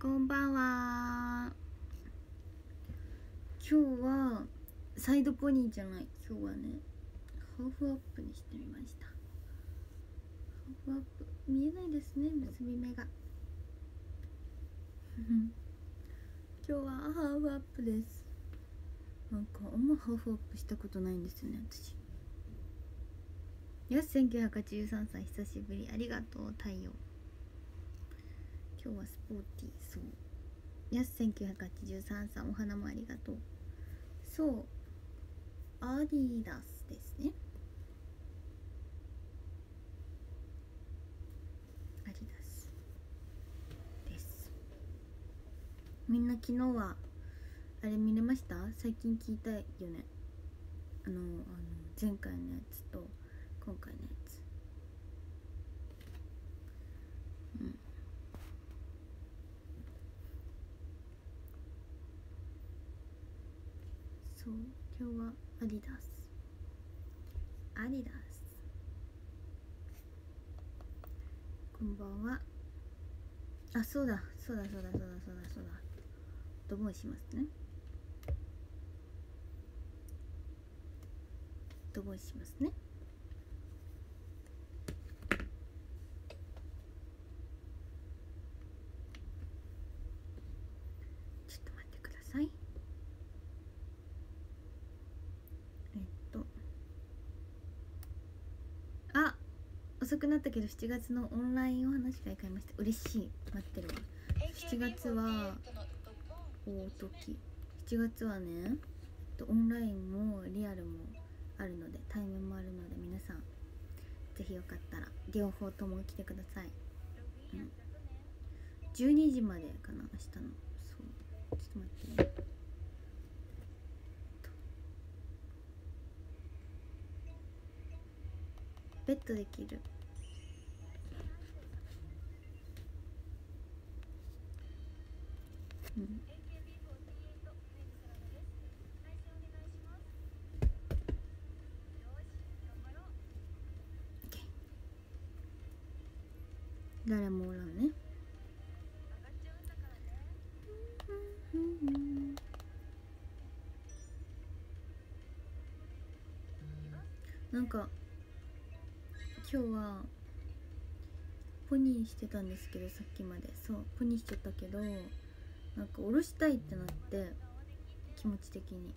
こんばんは。今日はサイドポニーじゃない。今日はねハーフアップにしてみました。ハーフアップ見えないですね結び目が。今日はハーフアップです。なんかあんまハーフアップしたことないんですよね私。よし1983歳久しぶり。ありがとう太陽。今日はスポーティー。そう。やす1983さん。お花もありがとう。そう。アディダスですね。アディダスです。みんな昨日はあれ見れました？最近聞いたよね。あのあの前回のやつと今回のやそう今日はアディダス。アディダス。こんばんは。あそうだ。そうだそうだそうだそうだそうだ。ドボンしますね。ドボンしますねちょっと待ってくださいえっとあ遅なったけど7月のオンラインお話会買いました。嬉しい。待ってるわ。7月は大時。7月はね、オンラインもリアルもあるので対面もあるので皆さんぜひよかったら両方とも来てください、うん、12時までかな明日の。そう。ちょっと待ってね。ベッドできる。うん。誰もおらんね。なんか今日はポニーしてたんですけどさっきまで。そうポニーしてたけどなんか下ろしたいってなって気持ち的に。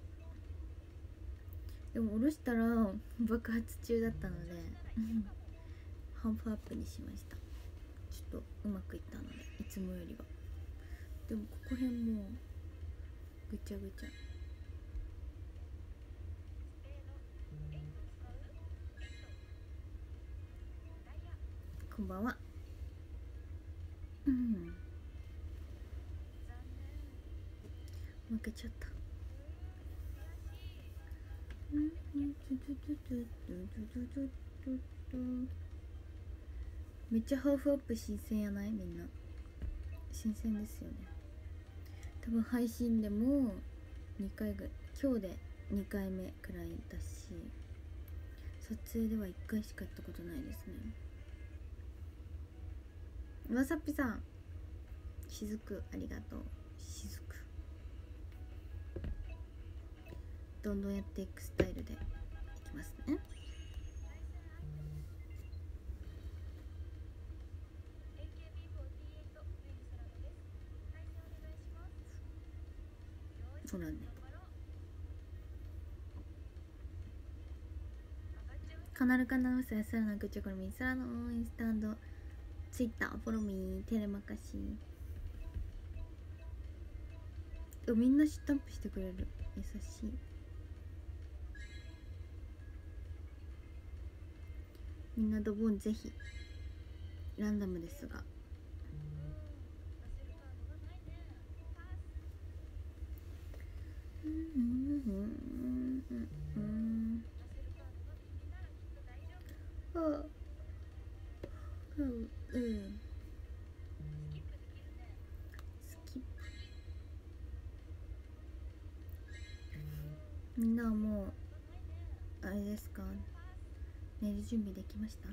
でも下ろしたら爆発中だったので ハーフアップにしました。ちょっとうまくいったのでいつもよりは。でもここ辺もぐちゃぐちゃ。こんばんは。うん。負けちゃった。めっちゃハーフアップ新鮮やないみん。な新鮮ですよね多分配信でも2回ぐらい今日で2回目くらいだし撮影では1回しかやったことないですねわさっぴさん。しずくありがとうしずどんどんやっていくスタイルでいきますね。そうなんねカナルカナルスやさらなくちょころみさらのインスタンドツイッターフォロミーテレマカシー。みんなスタンプしてくれる。優しい。みんなドボンぜひ。ランダムですが。うん。うん。スキップみん。なはもうあれですか寝る準備できました？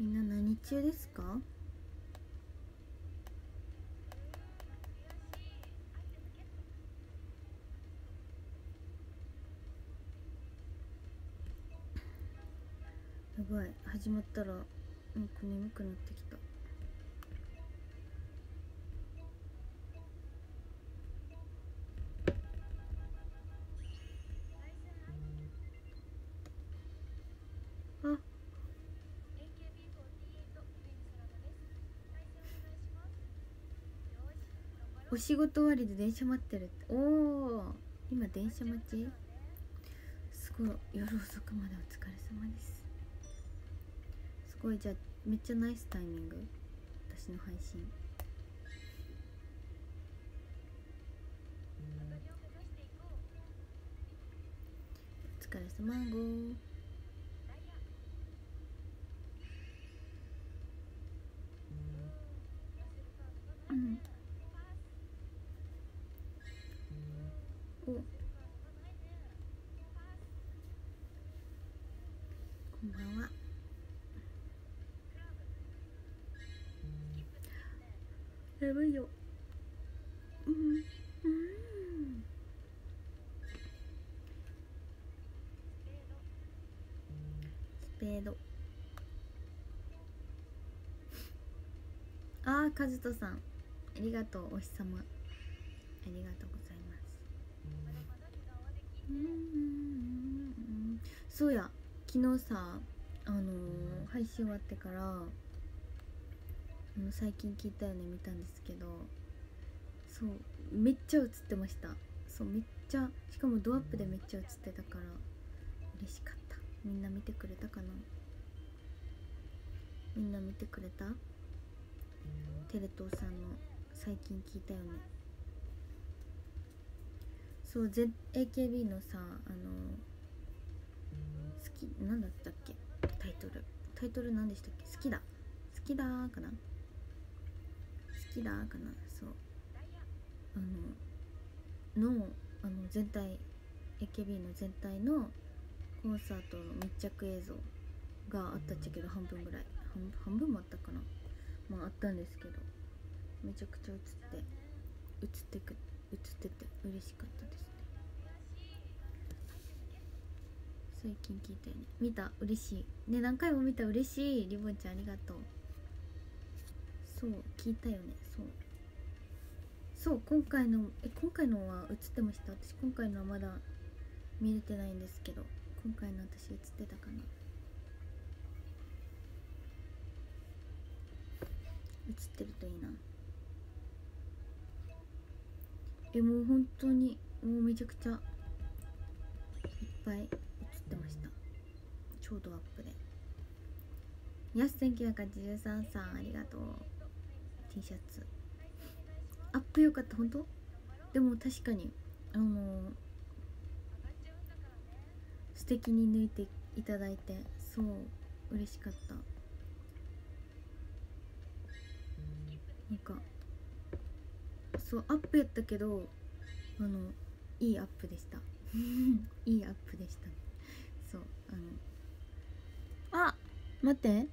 みんな何中ですか？やばい始まったらなんか眠くなってきた。お仕事終わりで電車待ってるって。おお今電車待ち？すごい夜遅くまでお疲れ様です。すごいじゃあめっちゃナイスタイミング。私の配信。お疲れ様ごう眠いよ。うん。うん。スペード。ああカズトさん。ありがとうお日様。ありがとうございます。うん。そうや。昨日さあのー配信終わってから最近聞いたよね見たんですけどそうめっちゃ映ってました。そうめっちゃしかもドアップでめっちゃ映ってたから嬉しかった。みんな見てくれたかな？みんな見てくれた？テレ東さんの最近聞いたよね。そう AKB のさあの好きなんだったっけ？タイトル。タイトル何でしたっけ？好きだ。好きだーかな？好きだーかなそう。あののあの全体 AKB の全体のコンサートの密着映像があったっちゃけど半分ぐらい。半半分もあったかな。まああったんですけど。めちゃくちゃ映って映ってく映ってて嬉しかったですね。最近聞いたよね。見た嬉しい。ね何回も見た嬉しい。リボンちゃんありがとう。そう聞いたよね。そう。そう今回のえ今回のは映ってました？私今回のはまだ見れてないんですけど。今回の私映ってたかな？映ってるといいな。えもう本当にもうめちゃくちゃいっぱい映ってました。ちょうどアップで。やす1983さん。ありがとう。T シャツ。アップよかった？本当？でも確かにあのー素敵に抜いていただいてそう嬉しかった。なんかそうアップやったけどあのいいアップでした。いいアップでした。ねそうあのあ待って。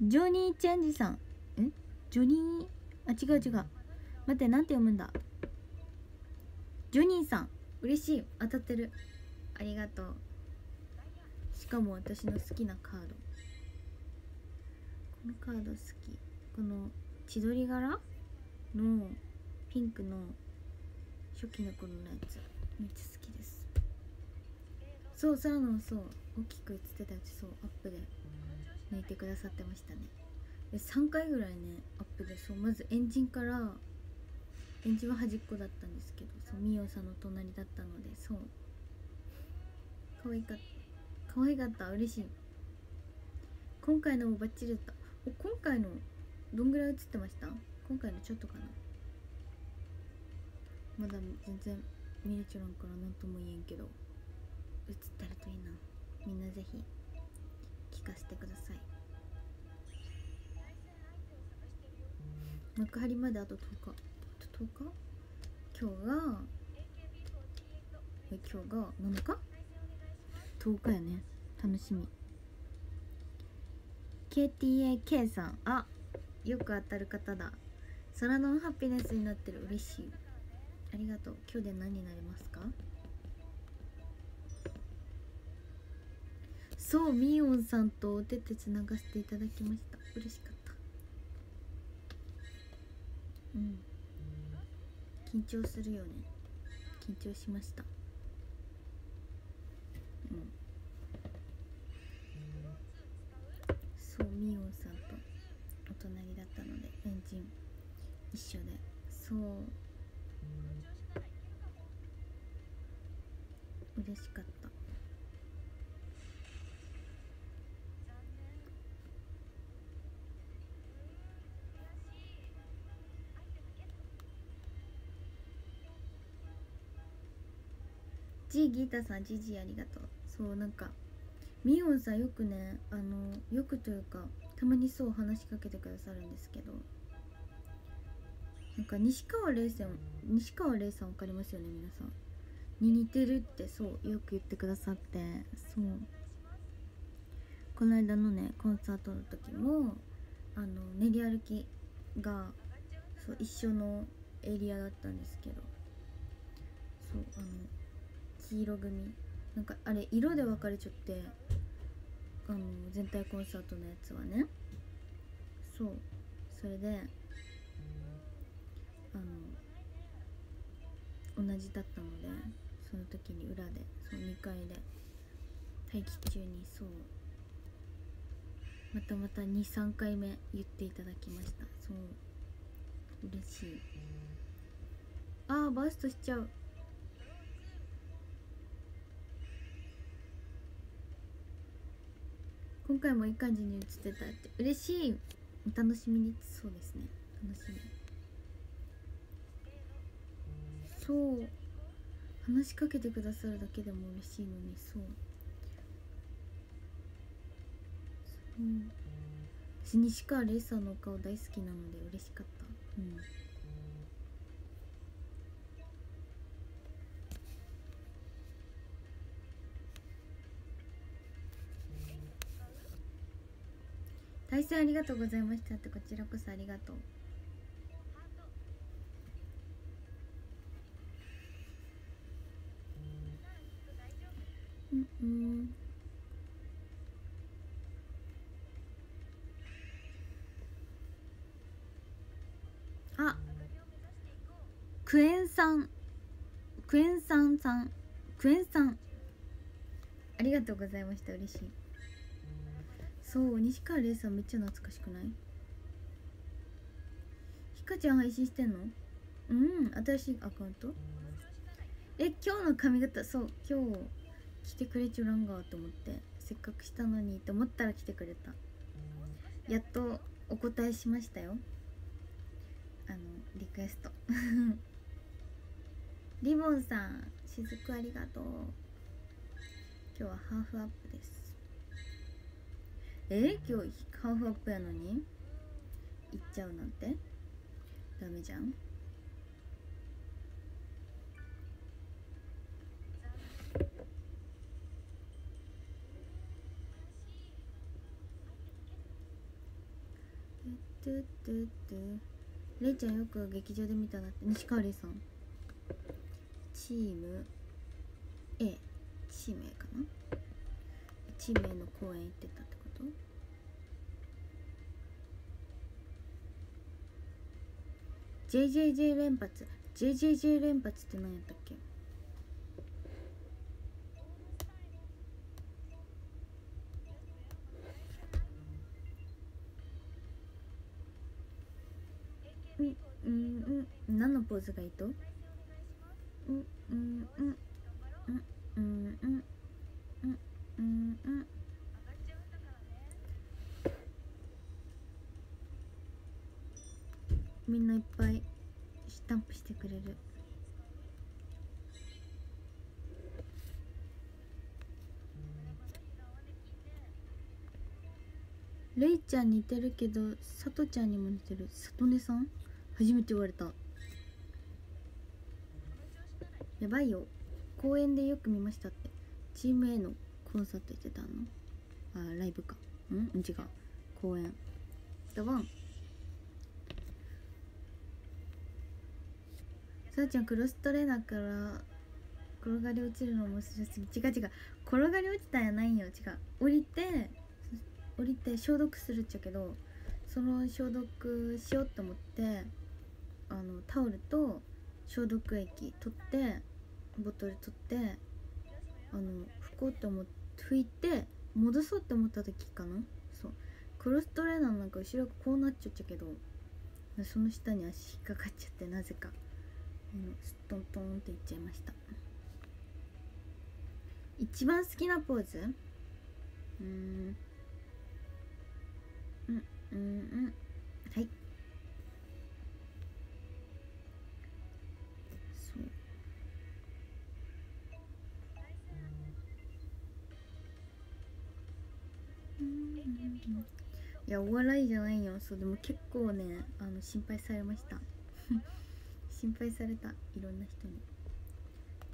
ジョニー・チェンジさん。ジョニーあ違う違う。待ってなんて読むんだ？ジョニーさん嬉しい。当たってる。ありがとう。しかも私の好きなカード。このカード好き。この千鳥柄？のピンクの初期の頃のやつ。めっちゃ好きです。そうサラのそう。大きく映ってたやつ。そうアップで。抜いてくださってましたね。3回ぐらいねアップでそうまずエンジンからエンジンは端っこだったんですけどそうミオさんの隣だったのでそう。可愛かった。可愛かった。嬉しい。今回のもバッチリだった。お今回のどんぐらい映ってました？今回のちょっとかな？まだ全然見れちゃらんから何とも言えんけど映ったらといいな。みんなぜひ聞かせてください。幕張まであと10日。あと10日？今日が？え今日が？7日？10日やね。楽しみ。KTAK さんあよく当たる方だ。空のハッピネスになってる。嬉しい。ありがとう。今日で何になりますか？そうみーおんさんとお手手つながせていただきました。嬉しかった。うん。緊張するよね。緊張しました。うん。そうみおんさんとお隣だったのでエンジン一緒で。そう。嬉しかった。ジギータさんジジありがとう。そうなんかミオンさんよくねあのよくというかたまにそう話しかけてくださるんですけどなんか西川玲さん西川玲さん分かりますよね皆さん。に似てるってそうよく言ってくださってそう。この間のねコンサートの時もあの練り歩きがそう一緒のエリアだったんですけどそうあの黄色組。なんかあれ色で分かれちゃってあの全体コンサートのやつはね。そう。それであの同じだったのでその時に裏でそう2階で待機中にそうまたまた23回目言っていただきました。そう。嬉しい。あーバーストしちゃう。今回もいい感じに映ってたって。嬉しい。お楽しみに。そうですね。楽しみ。そう。話しかけてくださるだけでも嬉しいのに。そう。そう。私西川玲さんのお顔大好きなので嬉しかった。うん。対戦ありがとうございましたってこちらこそありがとう。うんうん。あクエン酸。クエン酸さん。クエン酸。ありがとうございました。嬉しい。そう西川玲さんめっちゃ懐かしくない？ひかちゃん配信してんの？うん新しいアカウント？え今日の髪型そう今日来てくれちょらんがと思ってせっかくしたのにと思ったら来てくれた。やっとお答えしましたよ。あのリクエスト。リボンさんしずくありがとう。今日はハーフアップです。え？今日ハーフアップやのに？行っちゃうなんて？ダメじゃん？トゥトゥトゥレイちゃんよく劇場で見たなって。西川レイさん。チーム。A チーム A かな？チーム A の公演行ってたってこと？JJJ 連発。JJJ 連発って何やったっけ？うんうんうん何のポーズがいいとうんうんうんうんうんうんうんうんうんみんないっぱいスタンプしてくれる。レイちゃん似てるけどさとちゃんにも似てる。さとねさん？初めて言われた。やばいよ。公園でよく見ましたって。チーム A のコンサート行ってたの？あライブか。ん？違う。公演だワンさあちゃんクロストレーナーから転がり落ちるの面白すぎ違う違う。転がり落ちたんやないんよ。違う。降りて降りて消毒するっちゃけどその消毒しようと思ってあのタオルと消毒液取ってボトル取ってあの拭こうと思って拭いて戻そうって思った時かな。そう。クロストレーナーなんか後ろこうなっちゃっちゃけどその下に足引っかかっちゃってなぜか、うん、トントンっていっちゃいました。一番好きなポーズ？うん。うんうんうん。はい。そう。いやお笑いじゃないよ。そうでも結構ねあの心配されました。心配されたいろんな人に。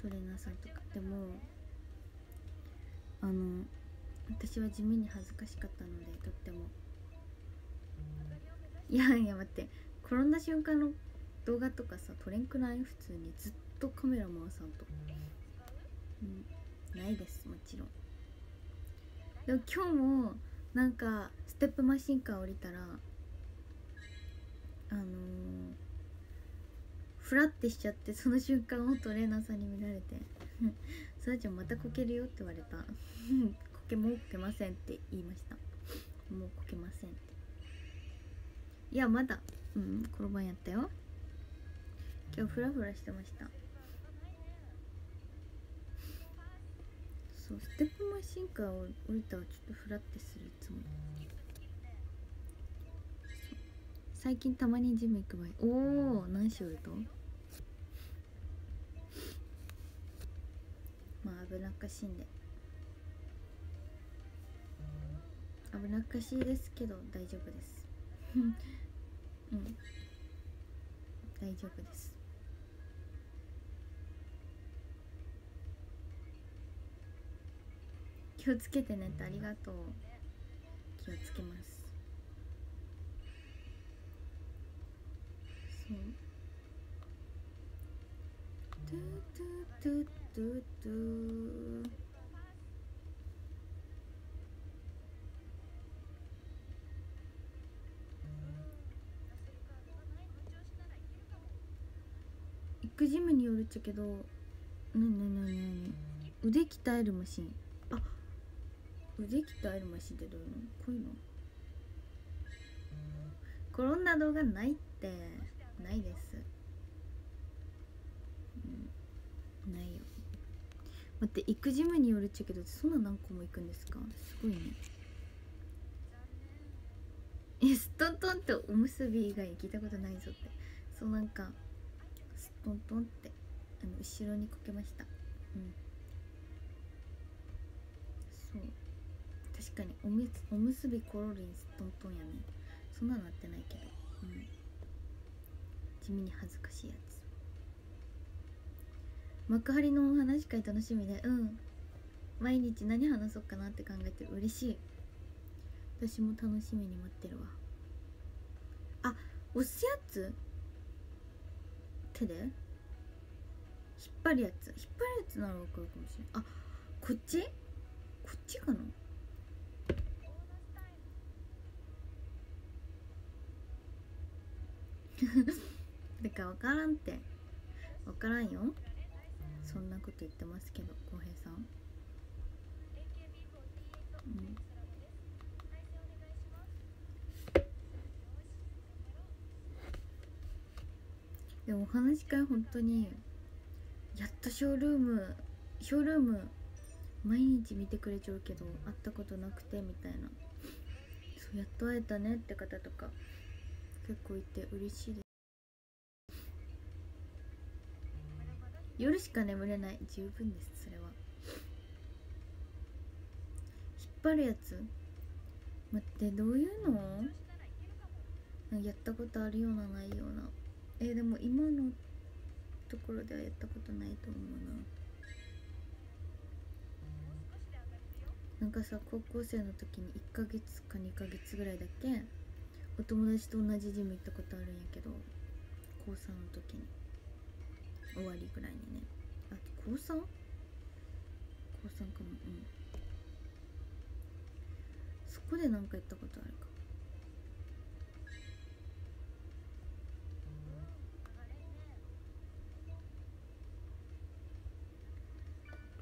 トレーナーさんとか。でもあの私は地味に恥ずかしかったのでとっても。いやいや待って。転んだ瞬間の動画とかさ撮れんくない？普通に。ずっとカメラ回さんと、うん、ないですもちろん。でも今日もなんかステップマシンカー降りたらあのー、フラッてしちゃってその瞬間をトレーナーさんに見られて「そらちゃんまたこけるよ」って言われた。こけもうこけませんって言いました。もうこけませんって。いやまだ。うん転ばんやったよ。今日フラフラしてました。そうステップマシンカーを降りたらちょっとフラってするいつも最近たまにジム行く場合。おお何しおると？まあ危なっかしいんで。危なっかしいですけど大丈夫です。うん。大丈夫です。気をつけてねってありがとう。気をつけます。そう。トゥトゥトゥトゥトゥ行くジムによるっちゃけどなになになに腕鍛えるマシン。あ腕鍛えるマシンってどういうの？こういうの？転んだ動画ないって。ないですうんないよ。待って行くジムによるっちゃけどそんな何個も行くんですか？すごいね。えストントンっておむすび以外聞いたことないぞって。そうなんかストントンってあの後ろにこけました。うん。そう。確かにおむおむすびコロリンストントンやね。そんなのあってないけど。うん。地味に恥ずかしいやつ。幕張のお話会楽しみでうん。毎日何話そうかなって考えてる。嬉しい。私も楽しみに待ってるわ。あ押すやつ？手で？引っ張るやつ。引っ張るやつなら分かるかもしれないあこっち？こっちかな？だから分からんって。分からんよ。そんなこと言ってますけど浩平さん。でもお話し会本当にやっとショールームショールーム毎日見てくれちゃうけど会ったことなくてみたいな。そうやっと会えたねって方とか結構いて嬉しいです。夜しか眠れない。十分ですそれは。引っ張るやつ。待ってどういうの？やったことあるようなないような。えー、でも今のところではやったことないと思うな。なんかさ高校生の時に1ヶ月か2ヶ月ぐらいだけ？お友達と同じジム行ったことあるんやけど高3の時に。終わりぐらいにね。あ高 3? 高3かなうん。そこで何かやったことあるか。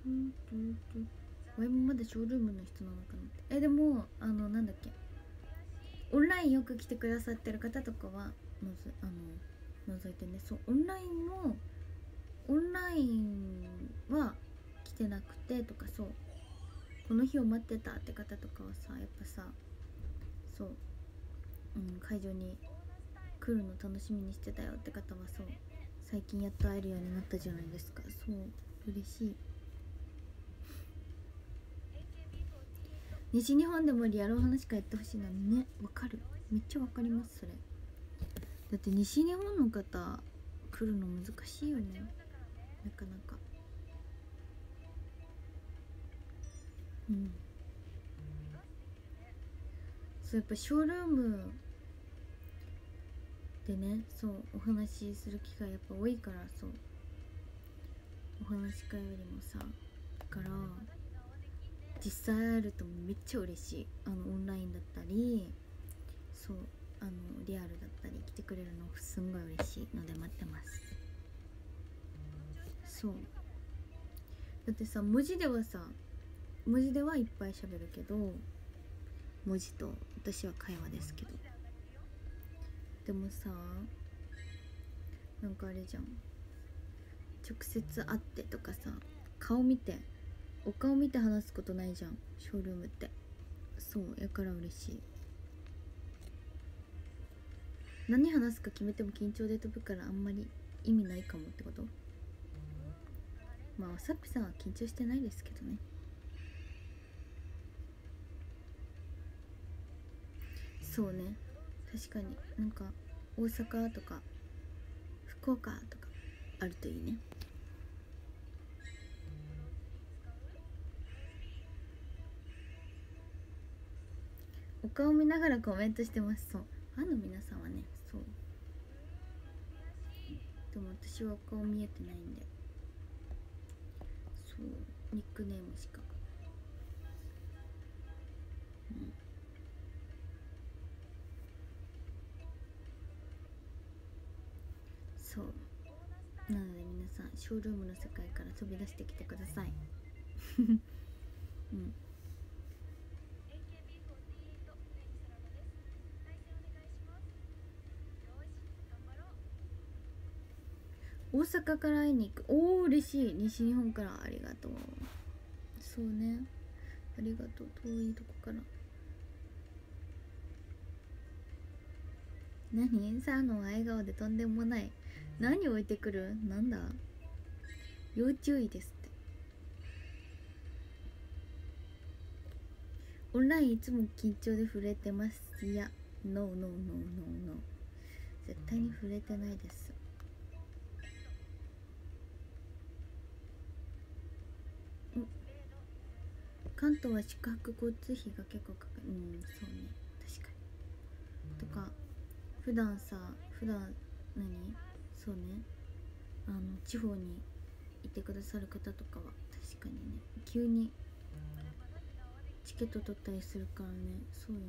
うん。うん。うん。ワイもまだショールームの人なのかなってえでもあのなん。だっけオンラインよく来てくださってる方とかはのぞあの覗いてねそうオンラインもオンラインは来てなくてとかそう。この日を待ってたって方とかはさやっぱさそう、うん、会場に来るの楽しみにしてたよって方はそう。最近やっと会えるようになったじゃないですか。そう。嬉しい。西日本でもリアルお話会やってほしいのねわかる。めっちゃわかりますそれ。だって西日本の方来るの難しいよね。なかなか。うん。そうやっぱショールームでねそうお話しする機会やっぱ多いからそう。お話し会よりもさだから実際会えるとめっちゃ嬉しい。あのオンラインだったりそうあのリアルだったり来てくれるのすんごい嬉しいので待ってます。そう。だってさ文字ではさ文字ではいっぱい喋るけど文字と私は会話ですけど。でもさなんかあれじゃん。直接会ってとかさ顔見てお顔見て話すことないじゃんショールームって。そうやから嬉しい。何話すか決めても緊張で飛ぶからあんまり意味ないかもってこと？まあさっぴさんは緊張してないですけどね。そうね。確かに。なんか大阪とか福岡とかあるといいね。お顔見ながらコメントしてます。そう。ファンの皆さんはねそう。でも私はお顔見えてないんで。そうニックネームしか。うん。そう。なので皆さんショールームの世界から飛び出してきてください。うん。大阪から会いに行く。おお嬉しい。西日本から。ありがとう。そうね。ありがとう。遠いとこから。何？サーの笑顔でとんでもない。何置いてくる？なんだ？要注意ですって。オンラインいつも緊張で触れてます。いや。ノーノーノーノーノー絶対に触れてないです。関東は宿泊交通費が結構かかる。うんそうね。確かに。とか普段さ普段何？そうね。あの地方にいてくださる方とかは確かにね。急にチケット取ったりするからね。そうよね。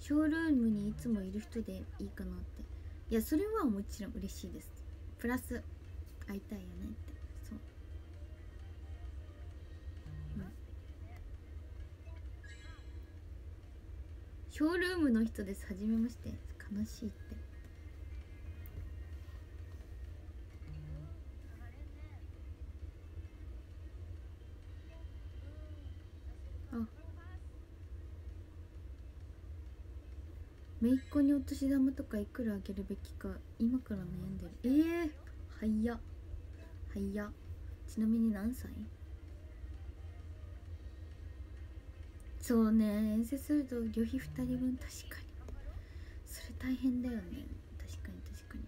ショールームにいつもいる人でいいかなって。いやそれはもちろん嬉しいです。プラス会いたいよねって。ショールームの人です。初めまして。悲しいって。あ。めいっ子にお年玉とかいくらあげるべきか今から悩んでる。ええー、早っ。早っ。ちなみに何歳？そうね遠征すると旅費2人分確かに。それ大変だよね。確かに確かに。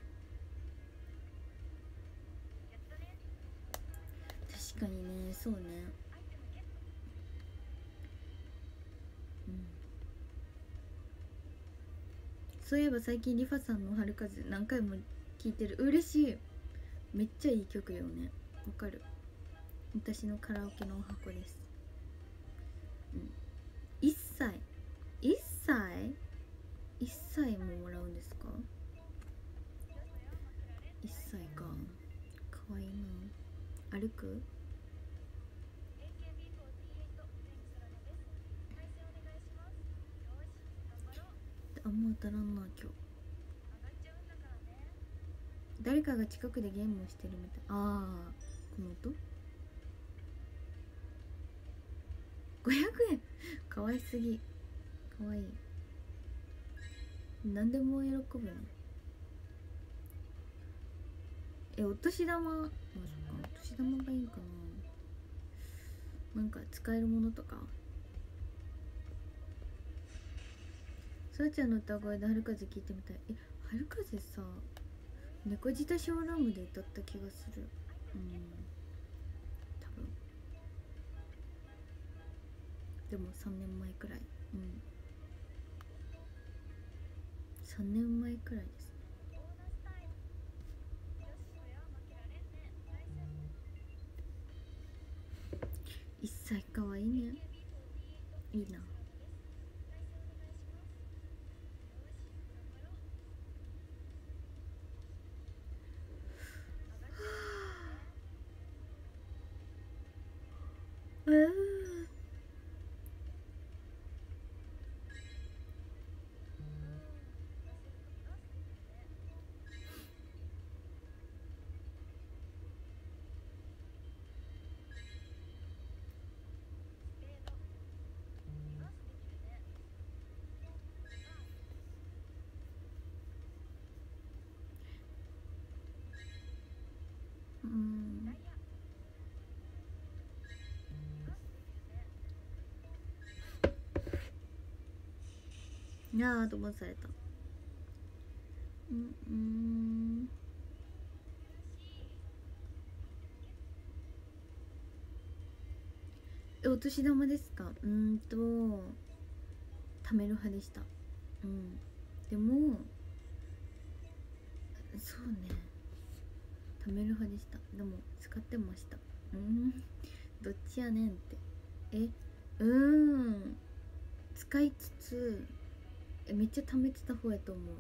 確かにねそうね。うん。そういえば最近リファさんの「春風」何回も聴いてる。嬉しい。めっちゃいい曲よね。わかる。私のカラオケのお箱です。歳 ?1 歳ももらうんですか ?1 歳か。かわいいな。歩く？あんま当たらんな今日。誰かが近くでゲームをしてるみたい。ああこの音？500円？かわいすぎ。かわい。い何でも喜ぶねえお年玉？あそっか。お年玉がいいかな。なんか使えるものとか？さあちゃんの歌声で春風聞いてみたい。え春風さ猫舌ショールームで歌った気がする。うん。多分。でも3年前くらい。うん。3年前くらいですね。1歳かわいいね。いいな。うんいやーと思されたうんうん。えお年玉ですか？うんと貯める派でした。うん。でもそうね。貯める派でした。でも使ってました。うん。どっちやねんって。え？うん。使いつつめっちゃ貯めてた方やと思う、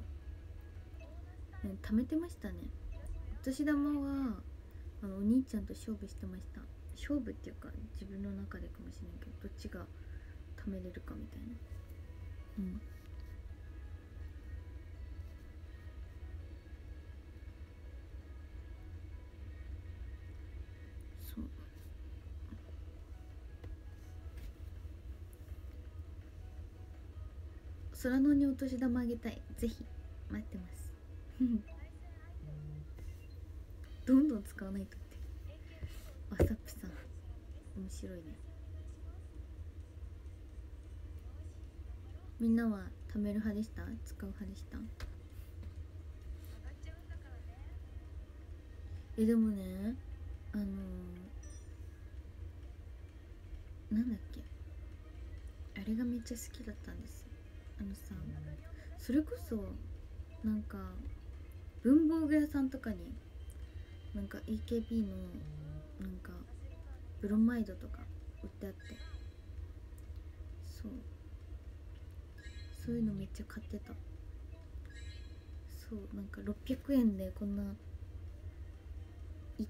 うん、貯めてましたね。お年玉はあのお兄ちゃんと勝負してました。勝負っていうか自分の中でかもしれないけどどっちが貯めれるかみたいな。うん。空野にお年玉あげたい。ぜひ。待ってます。どんどん使わないとって。あさっぷさん。面白いね。みんなは貯める派でした？使う派でした？えでもねあのー、なんだっけ？あれがめっちゃ好きだったんですあのさそれこそなんか文房具屋さんとかになんか AKB のなんかブロマイドとか売ってあって。そう。そういうのめっちゃ買ってた。そうなんか600円でこんないい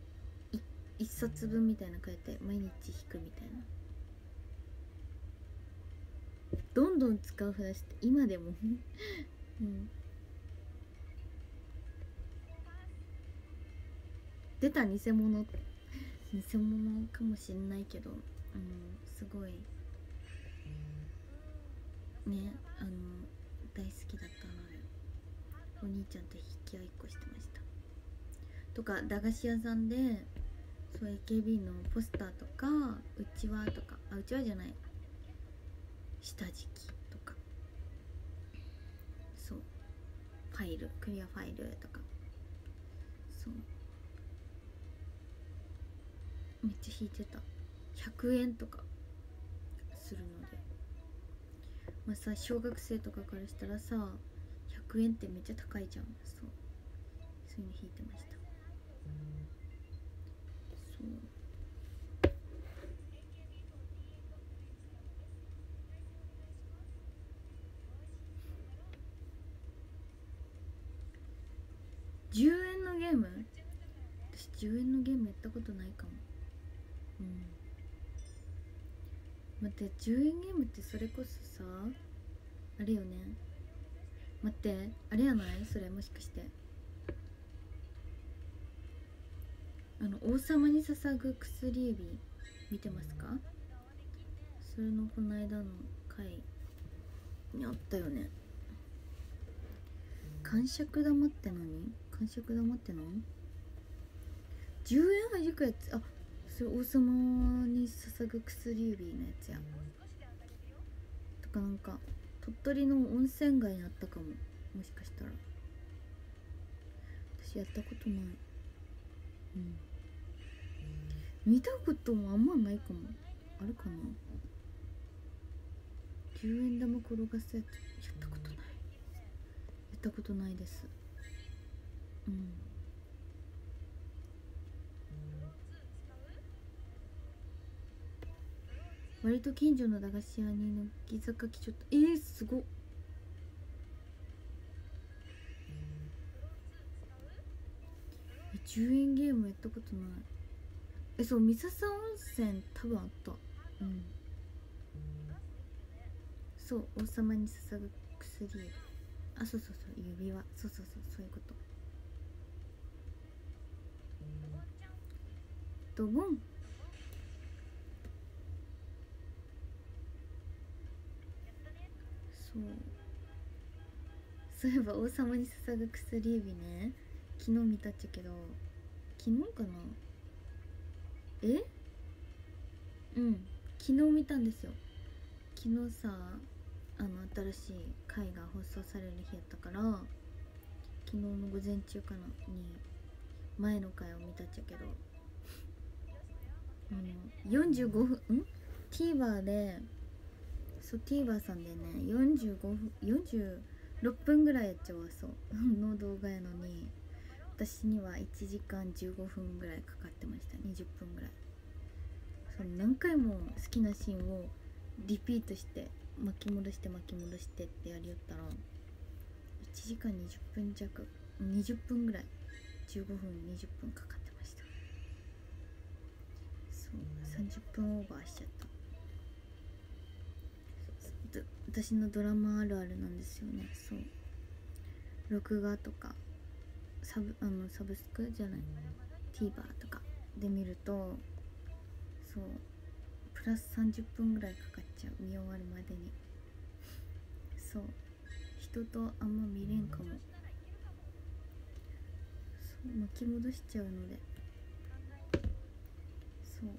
一冊分みたいなの買えて毎日引くみたいな。どんどん使う話って今でもうん。出た偽物偽物かもしんないけどうんすごいねあの大好きだったの。でお兄ちゃんと引き合いっこしてました。とか駄菓子屋さんでそう AKB のポスターとかうちわとか。あうちわじゃない。下敷きとか。そう。ファイルクリアファイルとか。そう。めっちゃ引いてた。100円とかするので。まあさ小学生とかからしたらさ100円ってめっちゃ高いじゃん。そう。そういうの引いてました。そう。10円のゲーム？私10円のゲームやったことないかも。うん。待って10円ゲームってそれこそさあれよね。待ってあれやない？それもしかして。あの王様に捧ぐ薬指見てますか？それのこの間の回にあったよね。感触玉って何？感触玉って何 ?10 円はじくやつあそれ王様に捧ぐ薬指のやつや。とかなんか鳥取の温泉街にあったかも。もしかしたら。私やったことない。うん。見たこともあんまないかも。あるかな。10円玉転がすやつ。やったことない。やったことないです。うん。割と近所の駄菓子屋に乃木坂来ちゃった。えー、すごっ。え10円ゲームやったことない。えそう三笹温泉多分あった。うん。そう王様に捧ぐ薬。あそうそうそう指輪。そうそうそうそういうこと。ドボン。そう。そういえば王様に捧ぐ薬指ね。昨日見たっちゃけど昨日かな？え？うん。昨日見たんですよ。昨日さあの新しい回が放送される日やったから昨日の午前中かなに前の回を見たっちゃけどの45分ん ?TVer でそう TVer さんでね45分46分ぐらいやっちゃうわそう。の動画やのに私には1時間15分ぐらいかかってました。20分ぐらい。その何回も好きなシーンをリピートして巻き戻して巻き戻してってやりよったら1時間20分弱20分ぐらい。15分20分かかって30分オーバーしちゃった。私のドラマあるあるなんですよね。そう。録画とかサブあのサブスクじゃない。TVer とかで見るとそう。プラス30分ぐらいかかっちゃう。見終わるまでに。そう。人とあんま見れんかも。そう。巻き戻しちゃうので。そう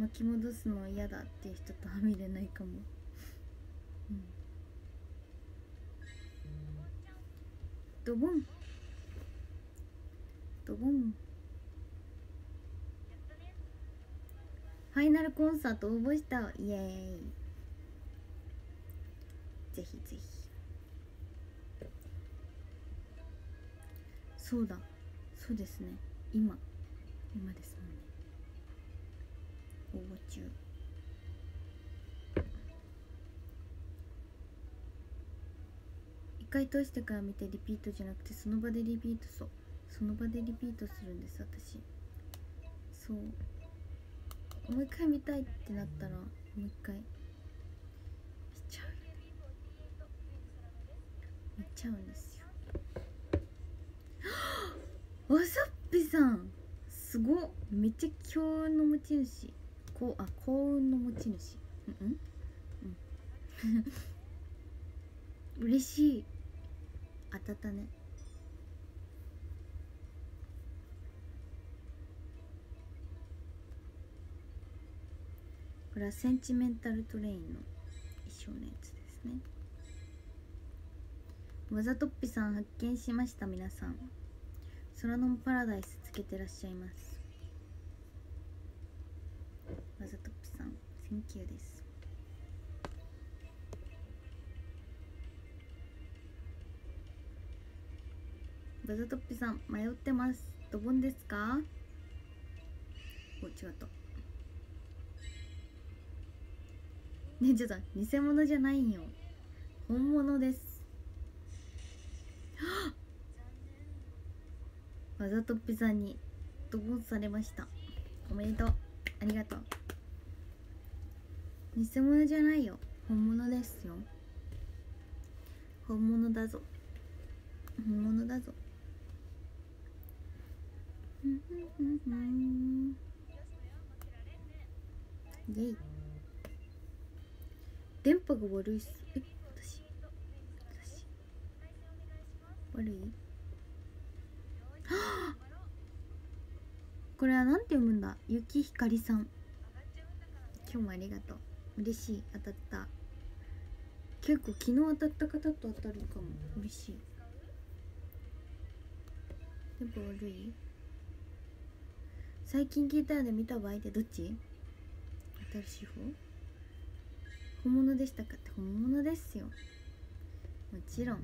巻き戻すの嫌だっていう人とは見れないかも。うん。ドボン。ドボン。ファイナルコンサート応募した。イエーイ。ぜひぜひ。そうだ。そうですね。今今ですもんね。応募中。一回通してから見てリピートじゃなくてその場でリピートそう。その場でリピートするんです私。そう。もう一回見たいってなったらもう一回。見ちゃう。見ちゃうんですよ。わさっぴさんすごっ。めっちゃ強運の持ち主。こうあ幸運の持ち主。うんうん。うん。嬉しい。当たったね。これはセンチメンタルトレインの衣装のやつですね。わざとっぴさん発見しました皆さん。空のパラダイスつけてらっしゃいます。わざとっぴさん Thank you です。わざとっぴさん迷ってます。ドボンですか？お違った。ねちょっと偽物じゃないんよ。本物です。わざとピザにドボンされました？おめでとう。ありがとう。偽物じゃないよ。本物ですよ。本物だぞ。本物だぞ。イェイ。電波が悪いっす。え私。私。悪い？これはなんて読むんだ？ゆきひかりさん。今日もありがとう。嬉しい。当たった。結構昨日当たった方と当たるかも。嬉しい。電波悪い？最近聞いたよね見た場合ってどっち？新しい方？本物でしたかって？本物ですよ。もちろん。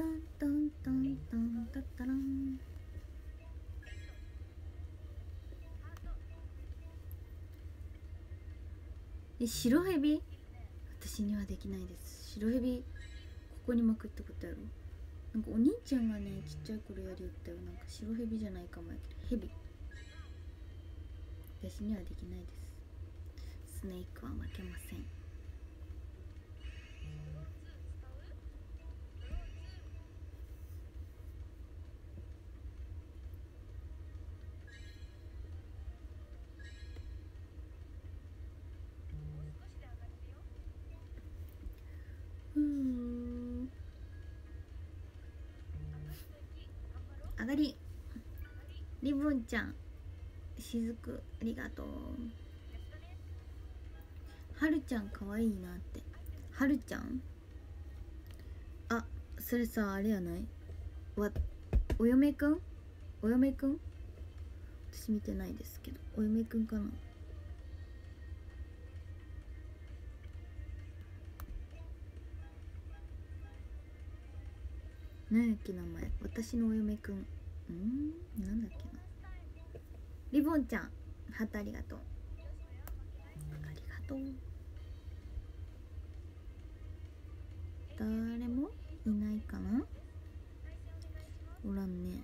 トントントントンタタランえ白ヘビ私にはできないです白ヘビここに巻くってことやろなんかお兄ちゃんがねちっちゃい頃やりよったよなんか白ヘビじゃないかもやけどヘビ私にはできないですスネークは負けませんがり。リボンちゃんしずくありがとう。はるちゃんかわいいなって。はるちゃん？あそれさあれやない？わお嫁くん？お嫁くん？私見てないですけど。お嫁くんかな？何やっけ名前？私のお嫁くん。うんなんだっけな。リボンちゃんハートありがとう。ありがとう。誰もいないかな。おらんね。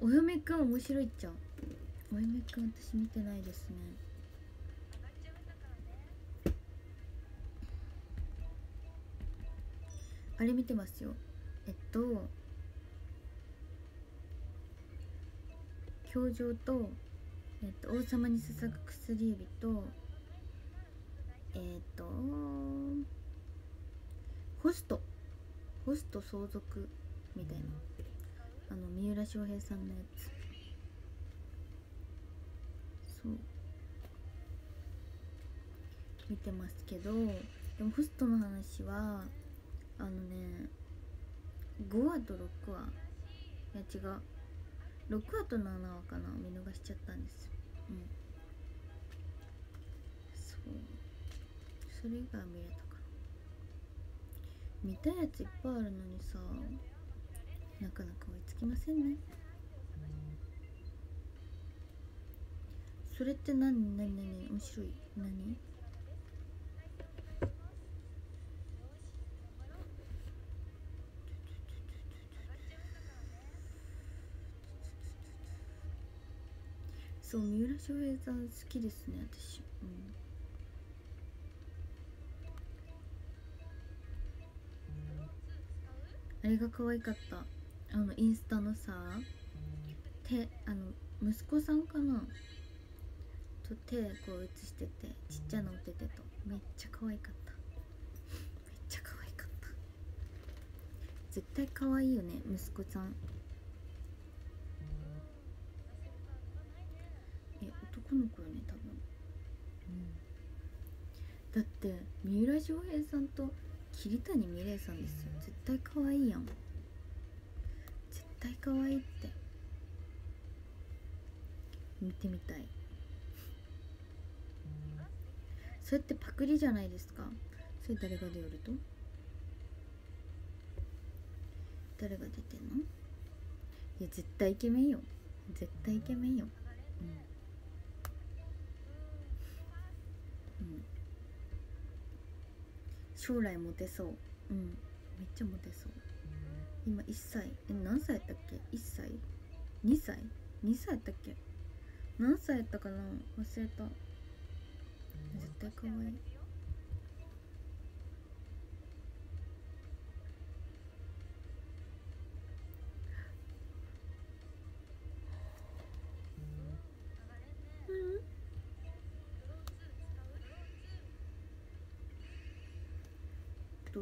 お嫁くん面白いっちゃう。お嫁くん私見てないですね。あれ見てますよえっと教場と、えっと、王様に捧ぐ薬指とえっとホストホスト相続みたいなあの三浦翔平さんのやつ。そう。見てますけどでもホストの話はあのね5話と6話。いや違う。6話と7話かな。見逃しちゃったんです。うん。そう。それが見れたから見たいやついっぱいあるのにさなかなか追いつきませんね。それって何？何？何？面白い？何？そう三浦翔平さん好きですね私。うん。あれが可愛かった。あのインスタのさ手あの息子さんかな？と手こう写しててちっちゃなお手手と。めっちゃ可愛かった。めっちゃ可愛かった。絶対可愛いよね息子さん。え男の子よね多分。うん。だって三浦翔平さんと桐谷美玲さんですよ。絶対可愛いやん。絶対可愛いって。見てみたい。それってパクリじゃないですか。それ誰が出よると？誰が出てんの？いや絶対イケメンよ。絶対イケメンよ。うん、うん、将来モテそう。うん。めっちゃモテそう。今1歳。え何歳やったっけ？1歳？2歳？2歳やったっけ？何歳やったかな？忘れた。絶対可愛い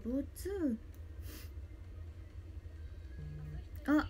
ドロー2あ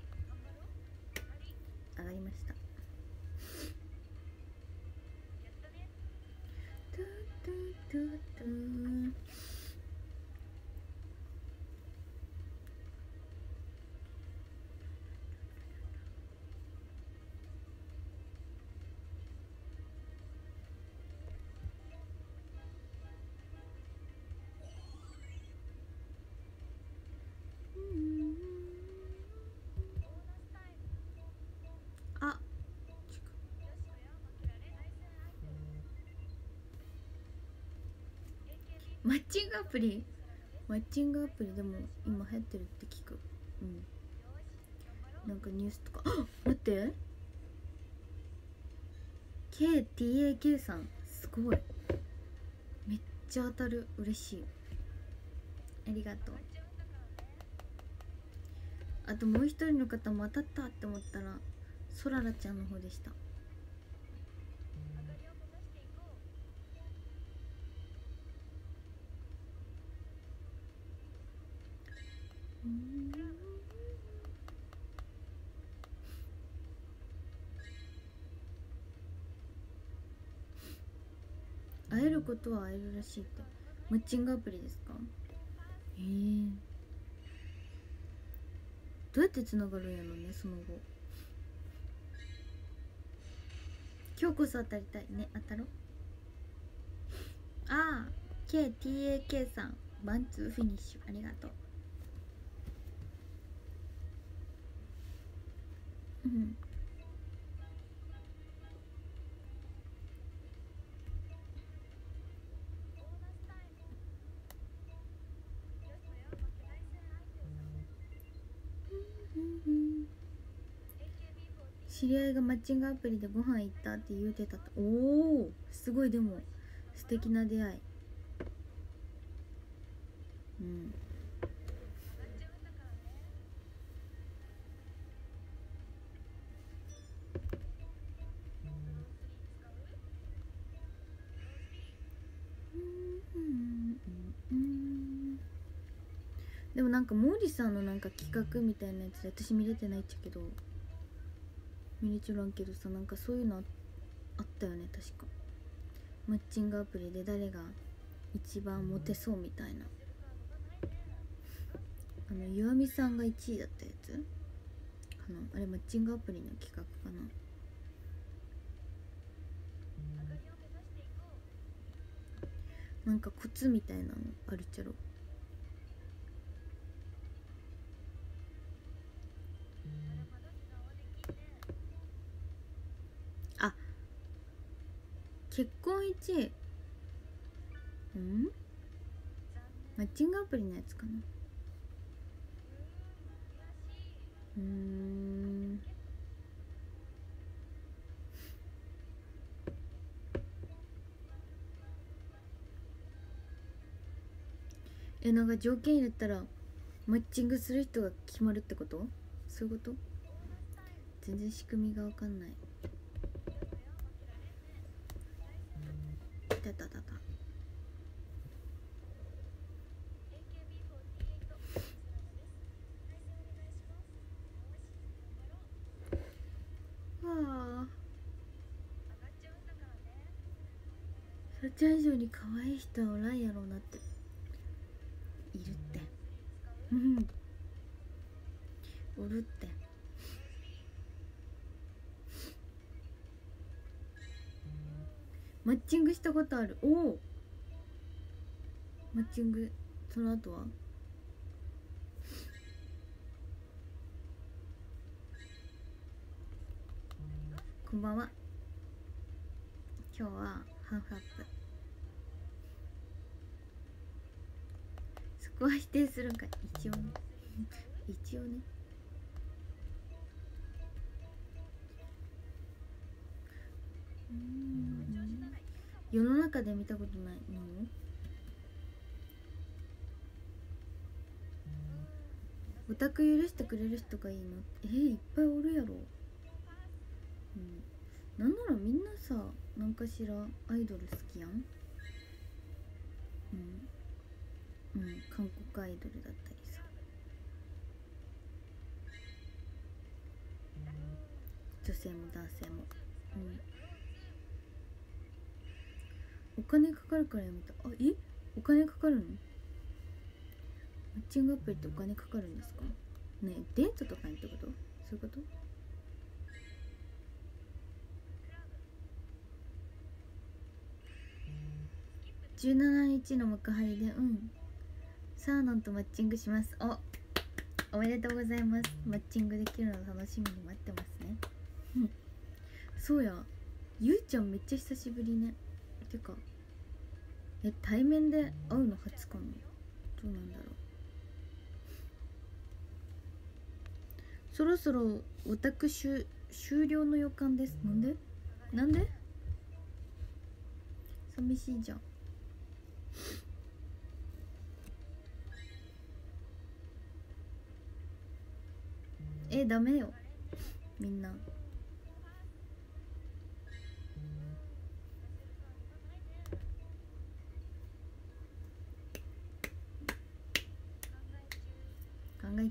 マッチングアプリマッチングアプリでも今流行ってるって聞く。うん。なんかニュースとか。あ待って。KTAK さん。すごい。めっちゃ当たる。嬉しい。ありがとう。あともう一人の方も当たったって思ったらそららちゃんの方でした。ることは会えるらしいって。マッチングアプリですか？へえどうやってつながるんやろねその後。今日こそ当たりたいね。当たろう。ああ KTAK さん。ワンツーフィニッシュ。ありがとう。うん。知り合いがマッチングアプリでご飯行ったって言うてたと。おおすごいでも素敵な出会い。うん。でもなんか毛利さんのなんか企画みたいなやつで私見れてないっちゃけど。見れちょらんけどさなんかそういうのあったよね確か。マッチングアプリで誰が一番モテそうみたいな。あの岩見さんが1位だったやつ？あのあれマッチングアプリの企画かな。なんかコツみたいなのあるちゃろ？結婚1位うん？マッチングアプリのやつかな？うん。えなんか条件入れたらマッチングする人が決まるってこと？そういうこと？全然仕組みが分かんない。たたたた。わあ。さっちゃん以上に可愛い人はおらんやろうなって。いるって。うん。おるって。マッチングしたことある。おお。マッチング。その後は？こんばんは。今日はハーフアップ。そこは否定するんか一応ね。一応ね。うん。世の中で見たことないの？オタク許してくれる人がいいの？えー、いっぱいおるやろ。うん。なんならみんなさ何かしらアイドル好きやん？うん。うん韓国アイドルだったりさ。女性も男性も。うん。お金かかるからやめた。あえ？お金かかるの？マッチングアプリってお金かかるんですか？ねデートとかにってこと？そういうこと？17日の幕張でうん。サーノンとマッチングします。おおめでとうございます。マッチングできるの楽しみに待ってますね。うん。そうや。ゆうちゃんめっちゃ久しぶりね。てかえ対面で会うの初かな？どうなんだろう。そろそろオタク終終了の予感です。なんで？なんで？寂しいじゃん。えダメよ。みんな。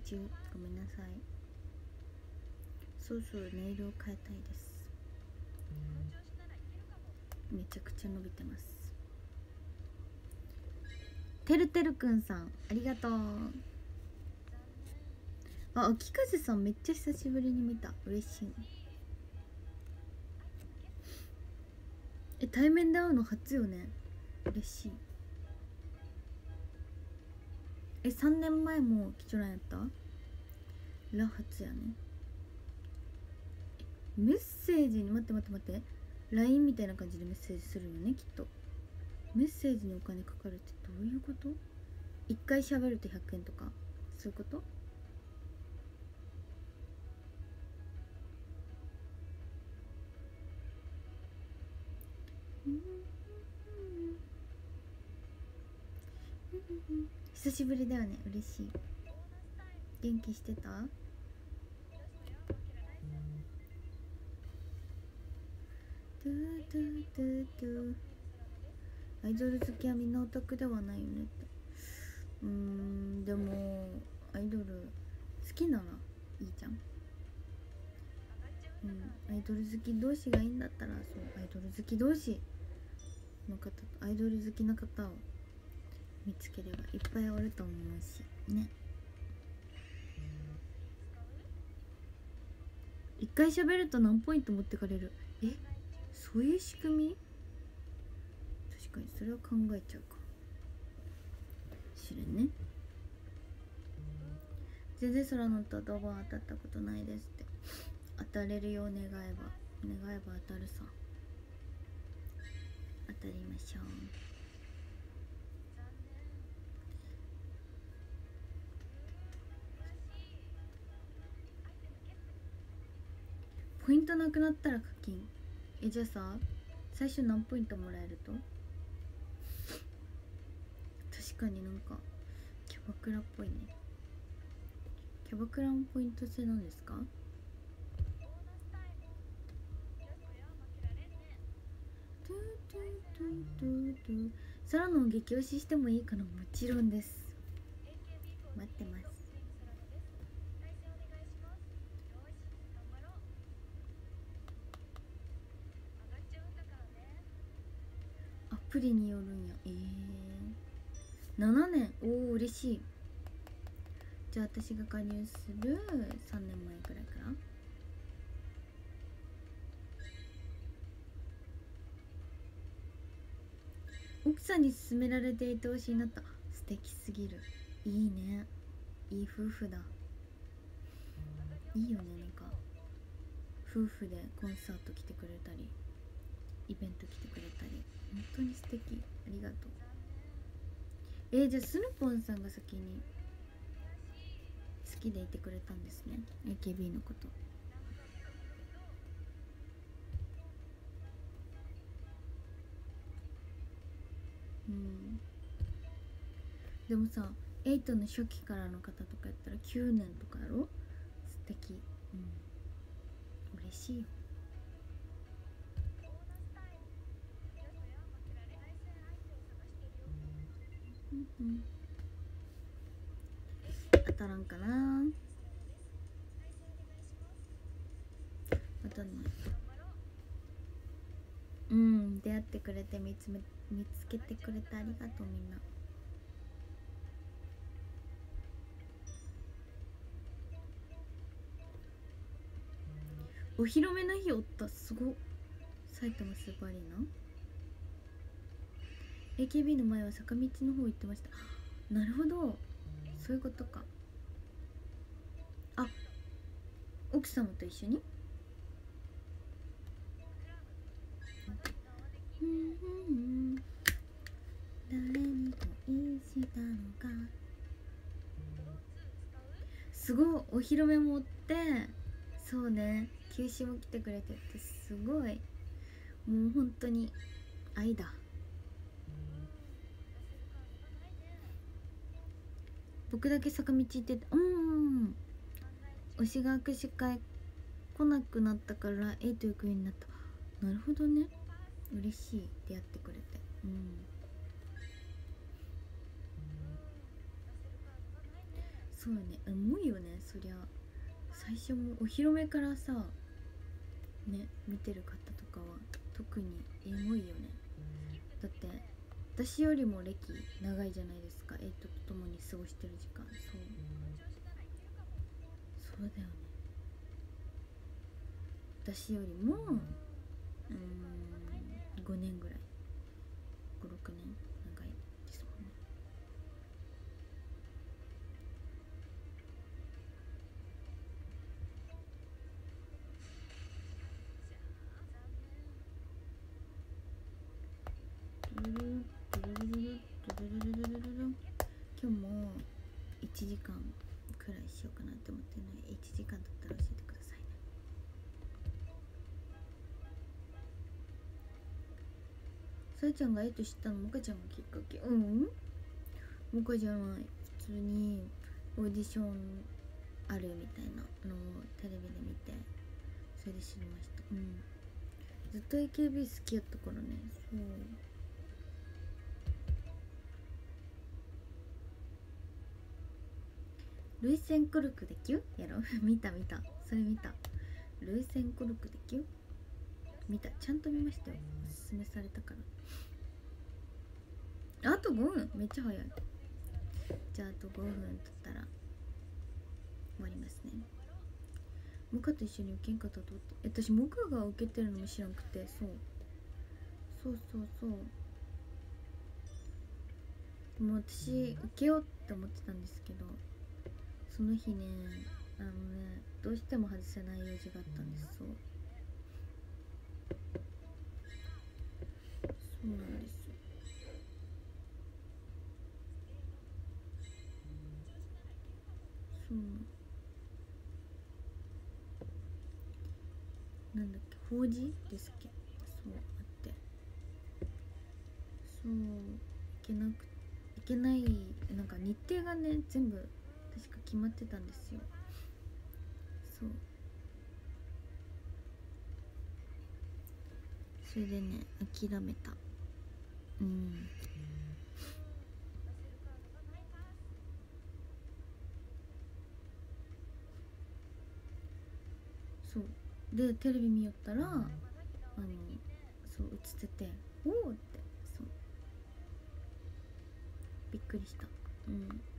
中ごめんなさい。そろそろネイルを変えたいです。めちゃくちゃ伸びてます。てるてるくんさんありがとう。あ秋風さんめっちゃ久しぶりに見た。嬉しい。え対面で会うの初よね。嬉しいえ3年前も貴重なんやった？ら初やね。メッセージに待って待って待って。LINE みたいな感じでメッセージするよねきっと。メッセージにお金かかるってどういうこと？一回喋ると100円とか。そういうこと？うん。久しぶりだよね。嬉しい。元気してた？トゥトゥトゥトゥアイドル好きはみんなオタクではないよねって。うーんでもアイドル好きならいいじゃん。うんアイドル好き同士がいいんだったらそうアイドル好き同士の方アイドル好きな方を見つければいっぱいおると思うしね。一回喋ると何ポイント持ってかれる？え？そういう仕組み？確かにそれは考えちゃうか。しれんね。全然空のとドバ当たったことないですって。当たれるよう願えば。願えば当たるさ。当たりましょう。ポイントなくなったら課金。えじゃあさ最初何ポイントもらえると？確かになんかキャバクラっぽいね。キャバクラのポイント制なんですか？トゥトゥトゥトゥ空の激推ししてもいいかな。もちろんです。待ってますアプリによるんや。ええー、7年。おお嬉しい。じゃあ私が加入する。3年前くらいから奥さんに勧められていて推しになった。素敵すぎる。いいね。いい夫婦だ。いいよねなんか。夫婦でコンサート来てくれたりイベント来てくれたり。本当に素敵。ありがとう。えー、じゃあスヌポンさんが先に好きでいてくれたんですね。AKB のこと。うん。でもさ8の初期からの方とかやったら9年とかやろ？素敵。うん。嬉しいよ。うん。当たらんかな。当たんない。うん。出会ってくれて見つめ見つけてくれてありがとうみんな。お披露目の日おった。すごっ。埼玉スーパーアリーナ？AKB の前は坂道の方行ってました。なるほど。そういうことか。あ奥様と一緒に？誰に恋したのか？すごい。お披露目もって。そうね。休止も来てくれてってすごい。もう本当に愛だ。僕だけ坂道行ってうん推しが握手会来なくなったからエイト行くようになった。なるほどね。嬉しい出会ってくれて。うん。そうね。エモいよねそりゃ。最初もお披露目からさね見てる方とかは特にエモいよね。だって私よりも歴長いじゃないですか。エイトと共に過ごしてる時間。そう。そうだよね。私よりもうん5年ぐらい。56年。間くらいしようかなって思ってるので1時間だったら教えてくださいね。さやちゃんがエイト知ったのもかちゃんがきっかけ。うん。もかじゃない普通にオーディションあるみたいなのをテレビで見てそれで知りました。うん。ずっと AKB 好きやったからね。そう。ルイセンコルクでキュやろ見た見たそれ見たルイセンコルクでキュ見たちゃんと見ましたよおすすめされたからあと5分めっちゃ早いじゃああと5分取ったら終わりますねモカと一緒に受けんかったと思ってえ私モカが受けてるのも知らんくてそうそうそうそうでも私受けようって思ってたんですけどその日ねあのねどうしても外せない用事があったんです。そう。そうなんですそう。なんだっけ法事ですっけ？そうあって。そう。行けなくいけないなんか日程がね全部決まってたんですよ。そう。それでね諦めた。うん。そう。でテレビ見よったらあのそう映ってておおって。そう。びっくりした。うん。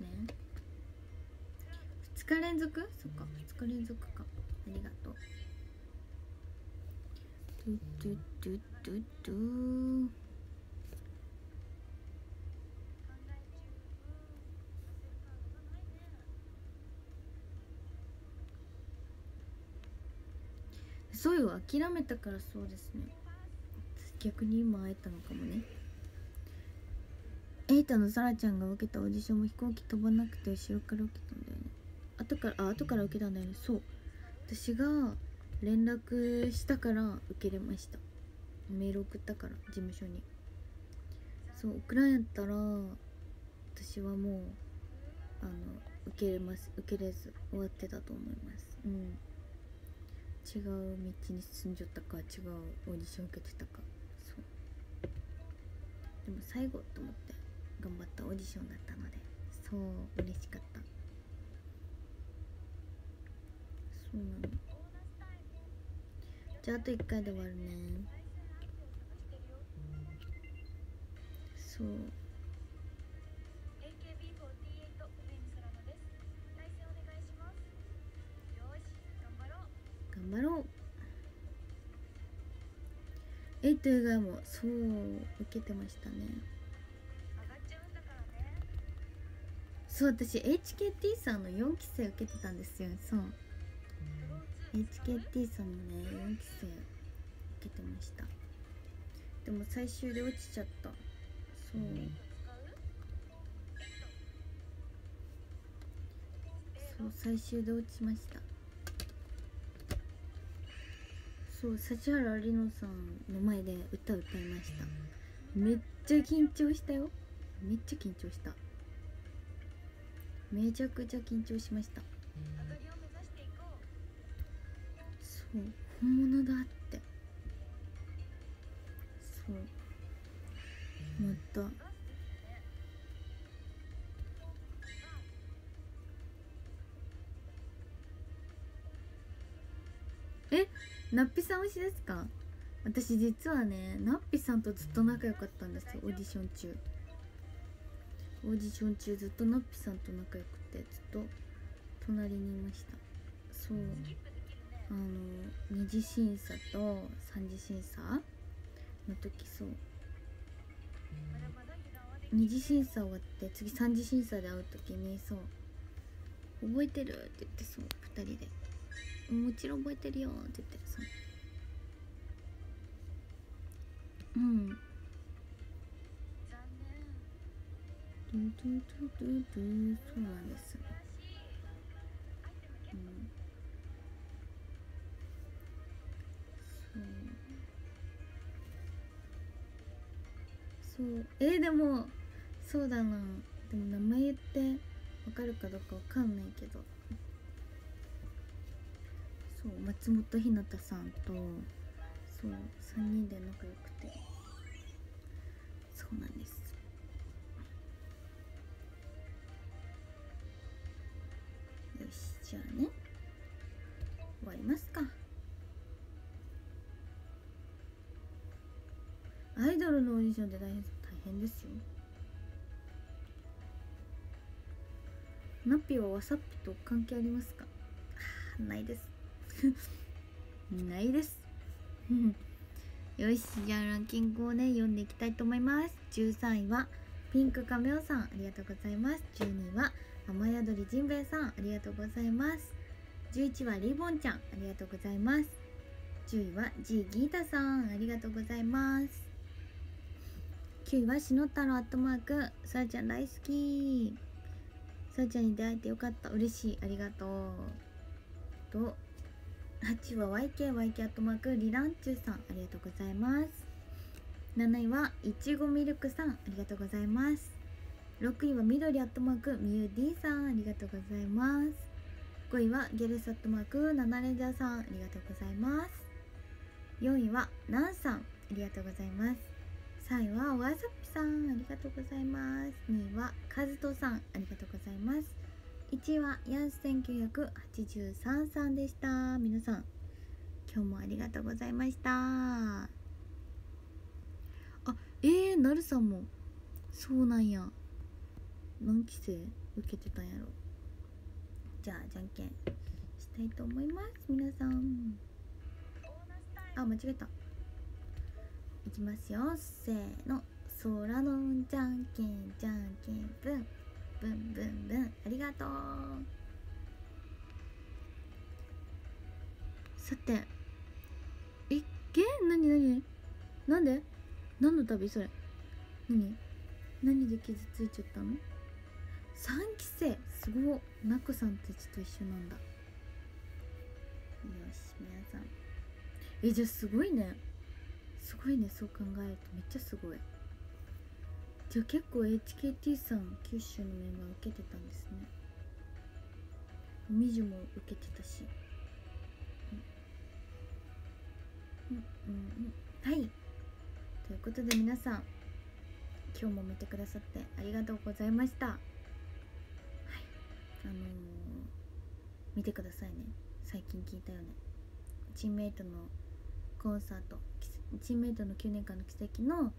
ますね。2日連続？そっか。2日連続か。ありがとう。ドゥドゥドゥドゥドゥ。そうよ諦めたからそうですね。逆に今会えたのかもね。エイタのサラちゃんが受けたオーディションも飛行機飛ばなくて後ろから受けたんだよね。後からあ後から受けたんだよね。そう。私が連絡したから受けれました。メール送ったから事務所に。そう送らんやったら私はもうあの受けれます受けれず終わってたと思います。うん。違う道に進んじゃったか違うオーディション受けてたか。そう。でも最後と思って。頑張ったオーディションだったのでそう嬉しかった。そうなの。じゃああと1回で終わるね。そう。AKB48 梅に空野です対戦お願いう頑張ろう。エイト以外もそう受けてましたね。そう私 HKT さんの4期生受けてたんですよ。そう。HKT さんのね4期生受けてました。でも最終で落ちちゃった。そう。そう最終で落ちました。そう指原莉乃さんの前で歌歌いました。めっちゃ緊張したよ。めっちゃ緊張しためちゃくちゃ緊張しました。そう本物だって。そう。また。え？ナッピさん推しですか？私実はねナッピさんとずっと仲良かったんですよオーディション中オーディション中ずっとナッピさんと仲良くてずっと隣にいました。そう。あの二次審査と三次審査の時そう。二次審査終わって次三次審査で会う時にそう「覚えてる?」って言ってそう。二人で「もちろん覚えてるよ」って言ってそう。うん。そうなん。ですうん。そうそうえーでもそうだなでも名前言ってわかるかどうかわかん。ないけどそう松本ひなたさん。とそう3人で仲良くてそうなん。ですじゃあね。終わりますか。アイドルのオーディションって大変大変ですよ。ナピはわさっぴと関係ありますか。ないです。ないです。よしじゃあランキングをね読んでいきたいと思います。13位はピンクカメオさん。ありがとうございます。12位は雨宿りジンベエさんありがとうございます。11位はリボンちゃんありがとうございます。10位は G ギータさんありがとうございます。9位はしの太郎アットマークさあちゃん大好き。さあちゃんに出会えてよかった。嬉しい。ありがとう。と8位は YKYK アットマークリランチュさんありがとうございます。7位はいちごミルクさんありがとうございます。6位は緑アットマークみゆ D さんありがとうございます。5位はゲルスアットマークナナレジャーさんありがとうございます。4位はナンさんありがとうございます。3位はおわさぴさんありがとうございます。2位はカズトさんありがとうございます。1位はヤンス1983さんでした。皆さん今日もありがとうございました。あえー、なるさんも。そうなんや。何期生受けてたんやろじゃあじゃんけんしたいと思います皆さんあ間違えたいきますよせーの空のじゃんけんじゃんけんブンブンブンブンありがとうさていっけなになになんで何の旅それ何何で傷ついちゃったの三期生。すごっ。ナクさんたちと一緒なんだ。よし皆さん。えじゃあすごいね。すごいねそう考えると。めっちゃすごい。じゃあ結構 HKT さん九州のメンバー受けてたんですね。みじも受けてたし。うんうんうん。はい。ということで皆さん今日も見てくださってありがとうございました。あのー見てくださいね。最近聞いたよね。チームメイトのコンサートチームメイトの9年間の奇跡の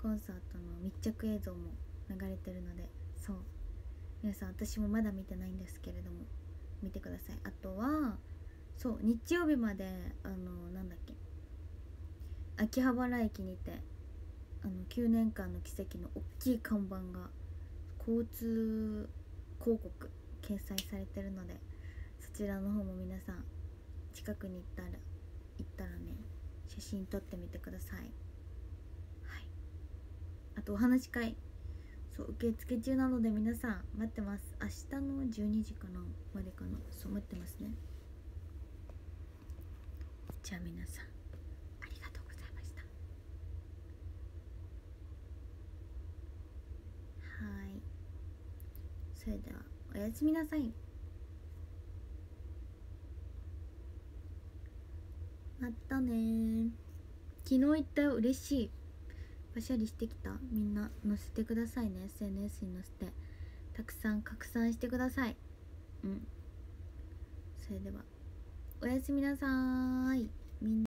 コンサートの密着映像も流れてるのでそう。皆さん私もまだ見てないんですけれども見てください。あとはそう日曜日まであのなんだっけ秋葉原駅にてあの9年間の奇跡の大きい看板が交通広告掲載されてるのでそちらの方も皆さん近くに行ったら行ったらね写真撮ってみてください。はい。あとお話し会そう受付中なので皆さん待ってます。明日の12時かなまでかな。そう待ってますね。じゃあ皆さんありがとうございました。はい。それでは。おやすみなさい。またねー。昨日行ったよ嬉しい。パシャリしてきた。みんな載せてくださいね。SNS に載せて。たくさん拡散してください。うん。それではおやすみなさーい。みんな。